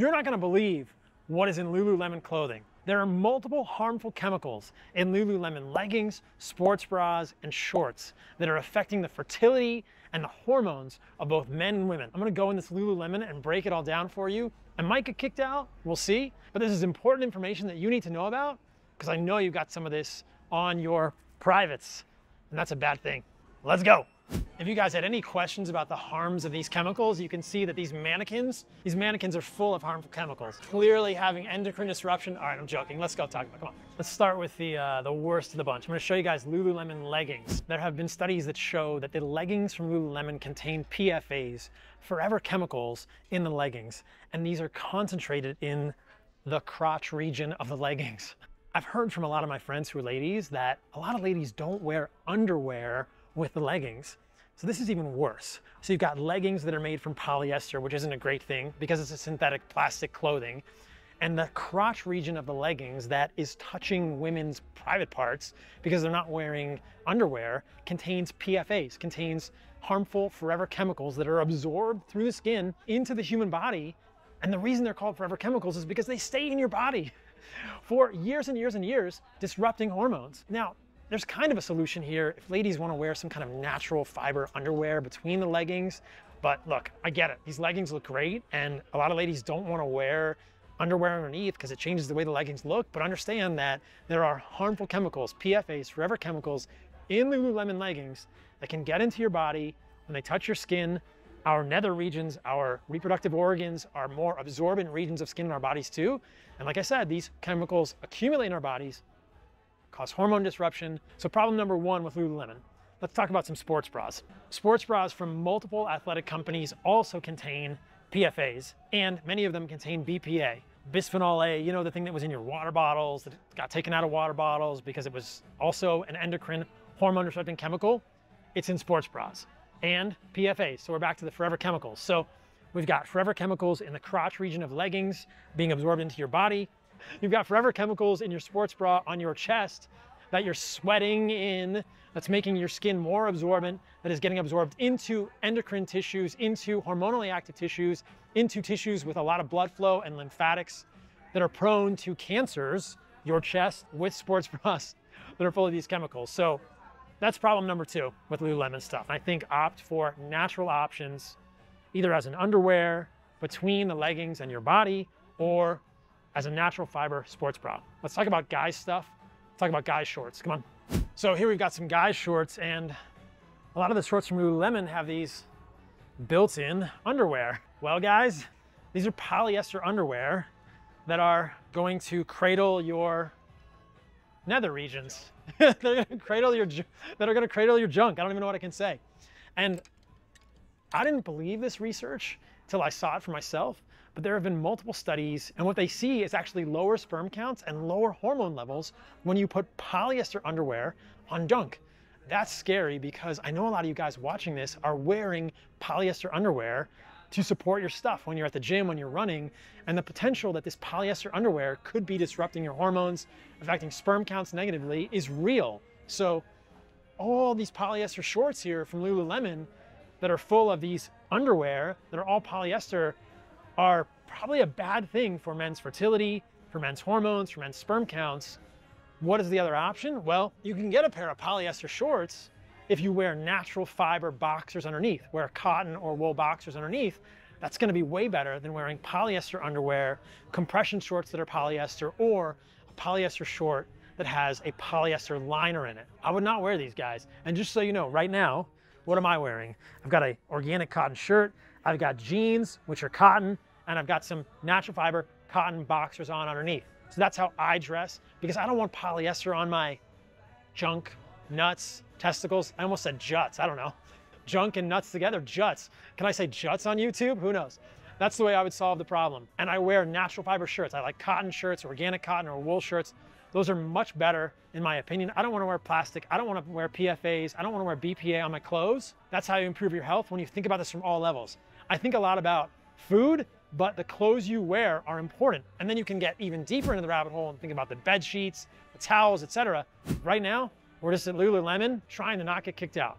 You're not gonna believe what is in Lululemon clothing. There are multiple harmful chemicals in Lululemon leggings, sports bras, and shorts that are affecting the fertility and the hormones of both men and women. I'm gonna go in this Lululemon and break it all down for you. I might get kicked out, we'll see, but this is important information that you need to know about because I know you've got some of this on your privates, and that's a bad thing. Let's go. If you guys had any questions about the harms of these chemicals, you can see that these mannequins, these mannequins are full of harmful chemicals, clearly having endocrine disruption. All right, I'm joking. Let's go talk about it. Come on. Let's start with the, uh, the worst of the bunch. I'm gonna show you guys Lululemon leggings. There have been studies that show that the leggings from Lululemon contain PFAs, forever chemicals, in the leggings. And these are concentrated in the crotch region of the leggings. I've heard from a lot of my friends who are ladies that a lot of ladies don't wear underwear with the leggings. So this is even worse. So you've got leggings that are made from polyester, which isn't a great thing because it's a synthetic plastic clothing. And the crotch region of the leggings that is touching women's private parts because they're not wearing underwear contains PFAs, contains harmful forever chemicals that are absorbed through the skin into the human body. And the reason they're called forever chemicals is because they stay in your body for years and years and years, disrupting hormones. Now, there's kind of a solution here if ladies want to wear some kind of natural fiber underwear between the leggings. But look, I get it. These leggings look great, and a lot of ladies don't want to wear underwear underneath because it changes the way the leggings look. But understand that there are harmful chemicals, PFAs, forever chemicals, in Lululemon leggings that can get into your body when they touch your skin. Our nether regions, our reproductive organs are more absorbent regions of skin in our bodies too. And like I said, these chemicals accumulate in our bodies cause hormone disruption. So problem number one with Lululemon. Let's talk about some sports bras. Sports bras from multiple athletic companies also contain PFAs, and many of them contain BPA. Bisphenol A, you know, the thing that was in your water bottles, that got taken out of water bottles because it was also an endocrine hormone disrupting chemical. It's in sports bras. And PFAs, so we're back to the forever chemicals. So we've got forever chemicals in the crotch region of leggings being absorbed into your body. You've got forever chemicals in your sports bra on your chest that you're sweating in, that's making your skin more absorbent, that is getting absorbed into endocrine tissues, into hormonally active tissues, into tissues with a lot of blood flow and lymphatics that are prone to cancers, your chest with sports bras that are full of these chemicals. So that's problem number two with Lululemon stuff. I think opt for natural options, either as an underwear between the leggings and your body, or as a natural fiber sports bra. Let's talk about guys stuff. Let's talk about guys shorts, come on. So here we've got some guys shorts and a lot of the shorts from Lululemon have these built-in underwear. Well guys, these are polyester underwear that are going to cradle your nether regions. They're gonna cradle your, that are gonna cradle your junk. I don't even know what I can say. And I didn't believe this research till I saw it for myself but there have been multiple studies, and what they see is actually lower sperm counts and lower hormone levels when you put polyester underwear on junk. That's scary because I know a lot of you guys watching this are wearing polyester underwear to support your stuff when you're at the gym, when you're running, and the potential that this polyester underwear could be disrupting your hormones, affecting sperm counts negatively is real. So all these polyester shorts here from Lululemon that are full of these underwear that are all polyester are probably a bad thing for men's fertility, for men's hormones, for men's sperm counts. What is the other option? Well, you can get a pair of polyester shorts if you wear natural fiber boxers underneath, wear cotton or wool boxers underneath. That's gonna be way better than wearing polyester underwear, compression shorts that are polyester, or a polyester short that has a polyester liner in it. I would not wear these guys. And just so you know, right now, what am I wearing? I've got a organic cotton shirt, I've got jeans, which are cotton, and I've got some natural fiber cotton boxers on underneath. So that's how I dress because I don't want polyester on my junk, nuts, testicles. I almost said juts, I don't know. Junk and nuts together, juts. Can I say juts on YouTube? Who knows? That's the way I would solve the problem. And I wear natural fiber shirts. I like cotton shirts, organic cotton or wool shirts. Those are much better in my opinion. I don't wanna wear plastic. I don't wanna wear PFAs. I don't wanna wear BPA on my clothes. That's how you improve your health when you think about this from all levels. I think a lot about food but the clothes you wear are important. And then you can get even deeper into the rabbit hole and think about the bed sheets, the towels, etc. Right now, we're just at Lululemon trying to not get kicked out.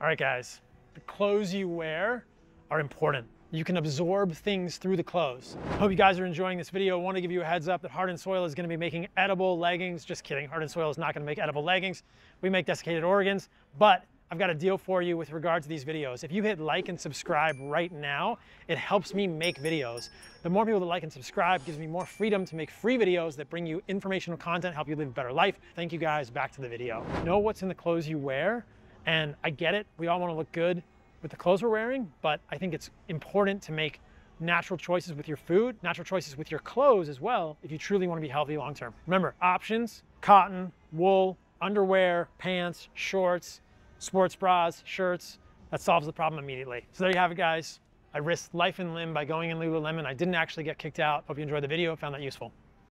All right, guys, the clothes you wear are important. You can absorb things through the clothes. Hope you guys are enjoying this video. I want to give you a heads up that Heart and Soil is going to be making edible leggings. Just kidding. Heart and Soil is not going to make edible leggings. We make desiccated organs, but I've got a deal for you with regard to these videos. If you hit like and subscribe right now, it helps me make videos. The more people that like and subscribe gives me more freedom to make free videos that bring you informational content, help you live a better life. Thank you guys, back to the video. Know what's in the clothes you wear, and I get it, we all wanna look good with the clothes we're wearing, but I think it's important to make natural choices with your food, natural choices with your clothes as well, if you truly wanna be healthy long term. Remember, options, cotton, wool, underwear, pants, shorts, sports bras, shirts, that solves the problem immediately. So there you have it, guys. I risked life and limb by going in Lululemon. I didn't actually get kicked out. Hope you enjoyed the video, found that useful.